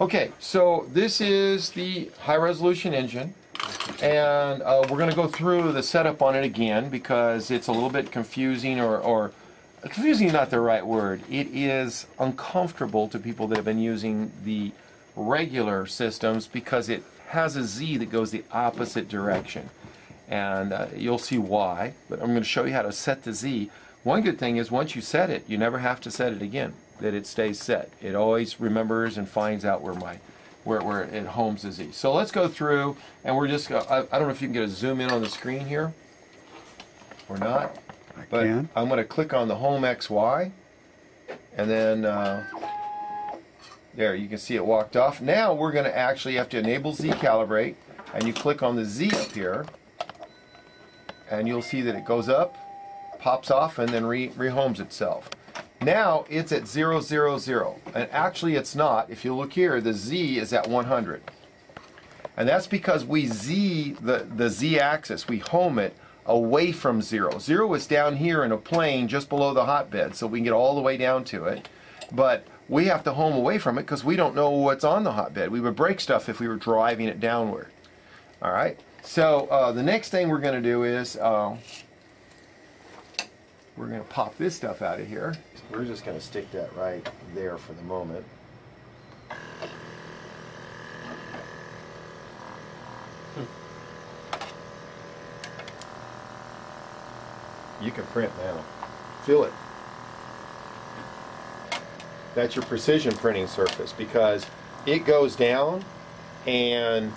Okay, so this is the high resolution engine and uh, we're going to go through the setup on it again because it's a little bit confusing or, or confusing is not the right word. It is uncomfortable to people that have been using the regular systems because it has a Z that goes the opposite direction and uh, you'll see why but I'm going to show you how to set the Z. One good thing is once you set it you never have to set it again that it stays set. It always remembers and finds out where my where, where it homes the Z. So let's go through and we're just, I, I don't know if you can get a zoom in on the screen here or not. I But can. I'm going to click on the home XY and then uh, there you can see it walked off. Now we're going to actually have to enable Z calibrate and you click on the Z up here and you'll see that it goes up, pops off and then re rehomes itself. Now it's at 000 and actually it's not. If you look here the Z is at 100. And that's because we Z the, the Z axis, we home it away from zero. Zero is down here in a plane just below the hotbed, so we can get all the way down to it. But we have to home away from it because we don't know what's on the hotbed. We would break stuff if we were driving it downward. All right. So uh, the next thing we're going to do is uh, we're going to pop this stuff out of here. We're just going to stick that right there for the moment. Hmm. You can print now. Feel it. That's your precision printing surface because it goes down and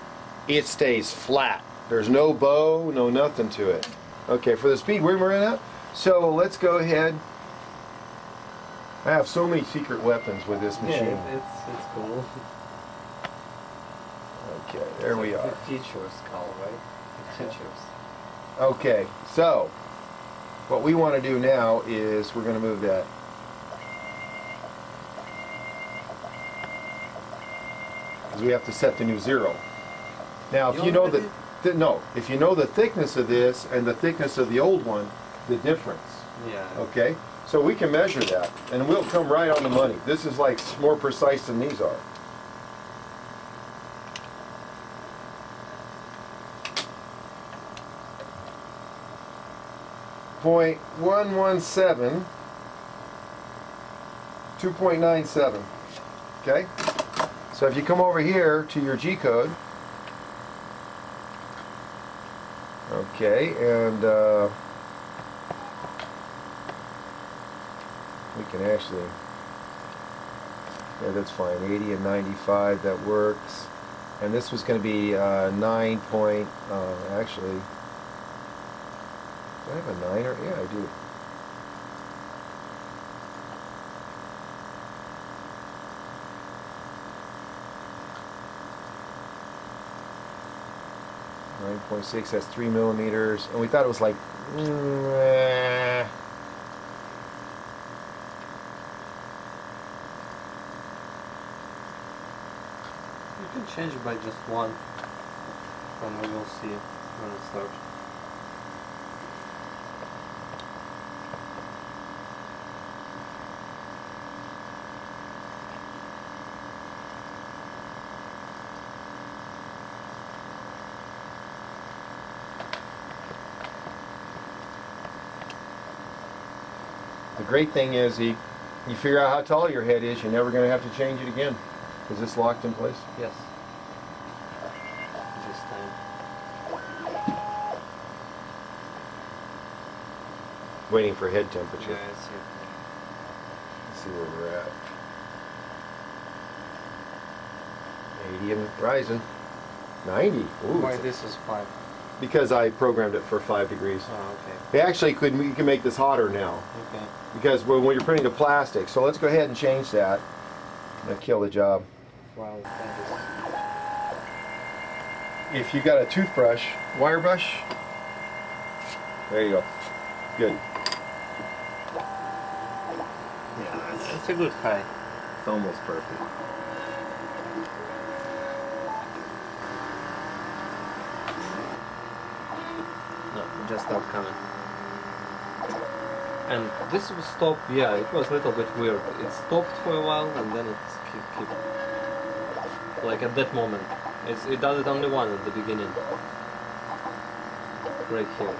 it stays flat. There's no bow, no nothing to it. Okay, for the speed we're at, so let's go ahead. I have so many secret weapons with this machine. Yeah, it's it's cool. Okay, there we The are. features call, right? The features. Okay, so what we want to do now is we're going to move that. Because we have to set the new zero. Now, if You you know the, th- no, if you know the thickness of this and the thickness of the old one, the difference. Yeah. Okay, so we can measure that, and we'll come right on the money. This is like more precise than these are. Point one one seven. Two point nine seven. Okay, so if you come over here to your G code. Okay, and. Uh, we can actually yeah that's fine 80 and 95 that works and this was going to be uh, 9 point uh, actually do I have a 9 or yeah I do Nine point six. That's three millimeters, and we thought it was like. Can change it by just one. From what you'll see when it starts. The great thing is you, you figure out how tall your head is, you're never going to have to change it again. Is this locked in place? Yes. This time. Waiting for head temperature. Yeah, I see. Let's see where we're at. 80 and rising. 90. Ooh, Why this is five? because I programmed it for 5 degrees. Oh, okay. We actually could we can make this hotter now Okay. because when, when you're printing the plastic. So let's go ahead and change that. That'll kill the job. Wow, that If you got a toothbrush, wire brush, there you go. Good. Yeah, it's, it's a good high. It's almost perfect. No, it just not coming. And this was stopped. Yeah, it was a little bit weird. It stopped for a while and then it's keep, keep like at that moment. It's it does it only one at the beginning. Right here.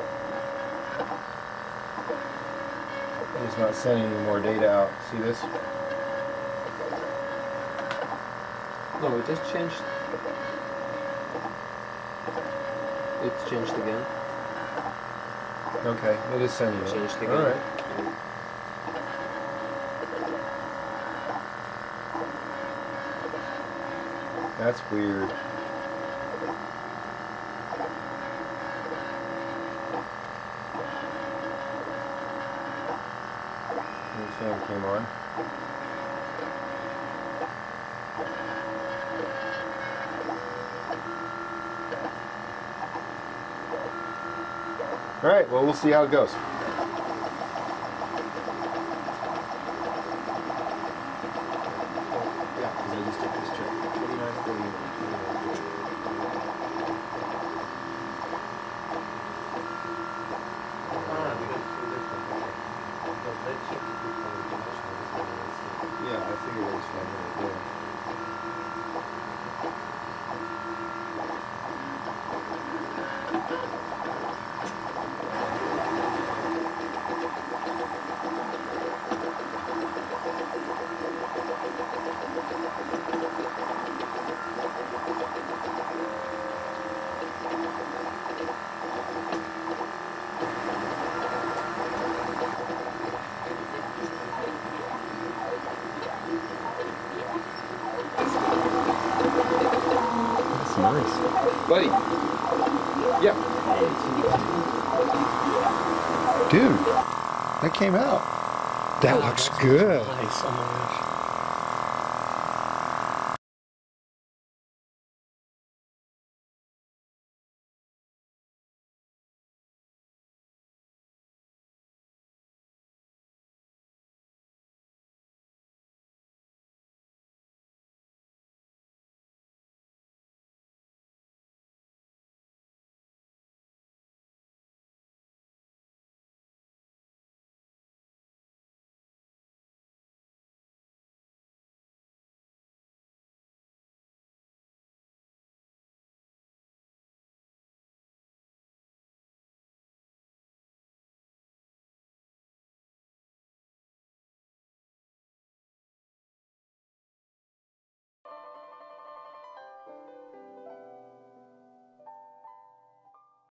It's not sending any more data out. See this? No, it just changed. It's changed again. Okay, it is sending it. Changed again. All right. That's weird. New fan came on. All right, well, we'll see how it goes. Yeah, because I just took this check. Twenty-nine forty-one. Ah, because it's different. Okay. Because that chip is different international. This one is different. Yeah, I figured I just found it. Yeah. That's nice. Buddy. Yep. Dude, that came out. That oh, looks good. Nice. Oh my gosh.